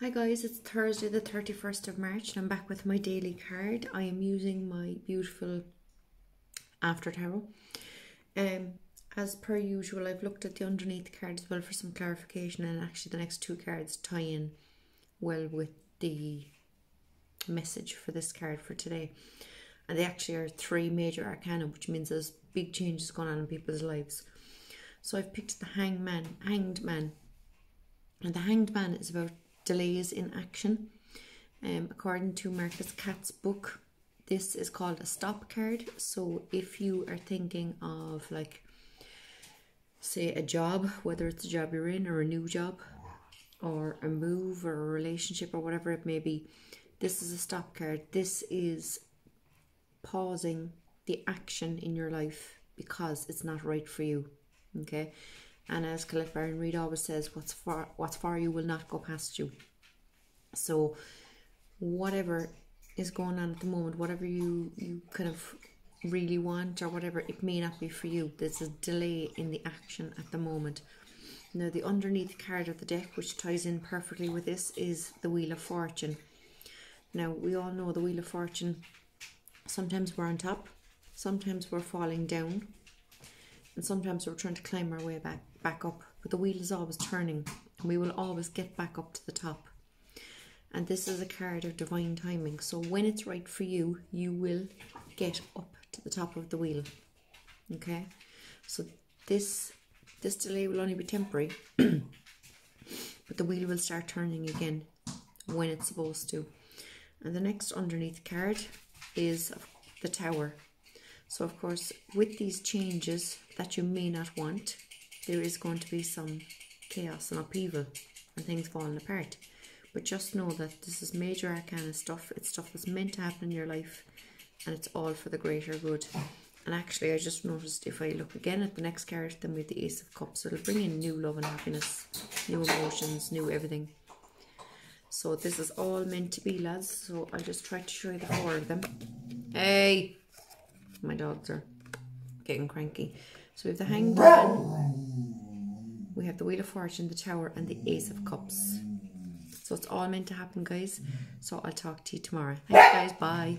Hi guys, it's Thursday the 31st of March and I'm back with my daily card. I am using my beautiful After Tarot. Um, as per usual, I've looked at the underneath card as well for some clarification and actually the next two cards tie in well with the message for this card for today. And they actually are three major arcana, which means there's big changes going on in people's lives. So I've picked the hangman, hanged man. And the hanged man is about delays in action. Um, according to Marcus Katz's book, this is called a stop card. So if you are thinking of like say a job, whether it's a job you're in or a new job or a move or a relationship or whatever it may be, this is a stop card. This is pausing the action in your life because it's not right for you. Okay? And as Colette Baron Reid always says, what's for what's for you will not go past you. So whatever is going on at the moment, whatever you, you kind of really want or whatever, it may not be for you. There's a delay in the action at the moment. Now the underneath card of the deck, which ties in perfectly with this, is the Wheel of Fortune. Now we all know the Wheel of Fortune, sometimes we're on top, sometimes we're falling down, and sometimes we're trying to climb our way back back up but the wheel is always turning and we will always get back up to the top. And this is a card of divine timing so when it's right for you you will get up to the top of the wheel okay? So this this delay will only be temporary but the wheel will start turning again when it's supposed to. And the next underneath card is the tower so of course with these changes that you may not want there is going to be some chaos and upheaval and things falling apart. But just know that this is major arcana stuff. It's stuff that's meant to happen in your life and it's all for the greater good. And actually, I just noticed if I look again at the next card, then with the Ace of Cups, it'll bring in new love and happiness, new emotions, new everything. So this is all meant to be, lads. So I'll just try to show you the four of them. Hey! My dogs are getting cranky. So we have the Hanged Man, we have the Wheel of Fortune, the Tower, and the Ace of Cups. So it's all meant to happen, guys. So I'll talk to you tomorrow. Thanks, guys. Bye.